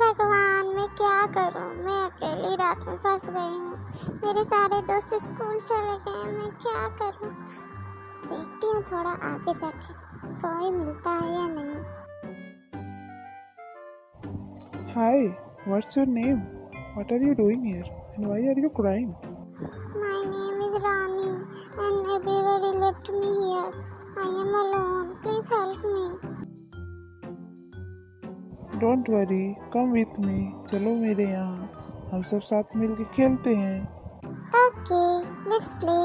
भगवान मैं क्या करूँ? मैं अकेली रात में फंस गई हूँ। मेरे सारे दोस्त स्कूल चले गए मैं क्या करूँ? देखती हूँ थोड़ा आगे जाके कोई मिलता है या नहीं। Hi what's your name what are you doing here and why are you crying my name is Rani and everybody left me don't worry come with me चलो मेरे यहाँ। हम सब साथ मिलके खेलते हैं। Okay let's play